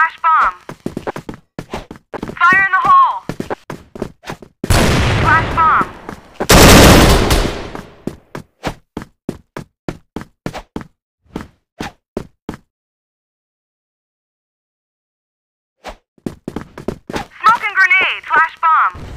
Flash bomb. Fire in the hole. Flash bomb. Smoking grenade. Flash bomb.